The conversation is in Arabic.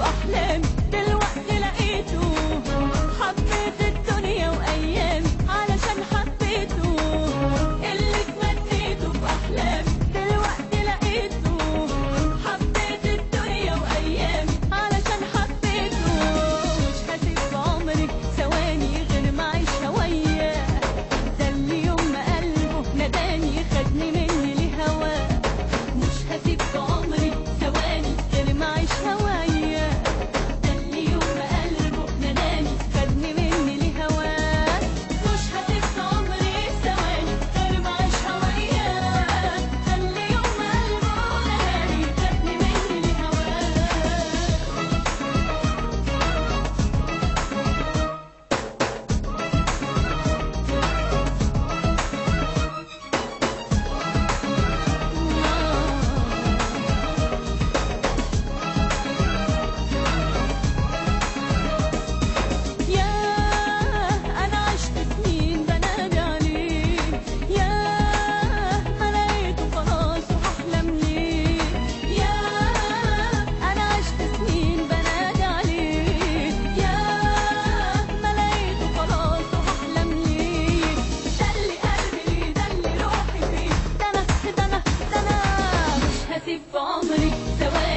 بأحلامي 那晚。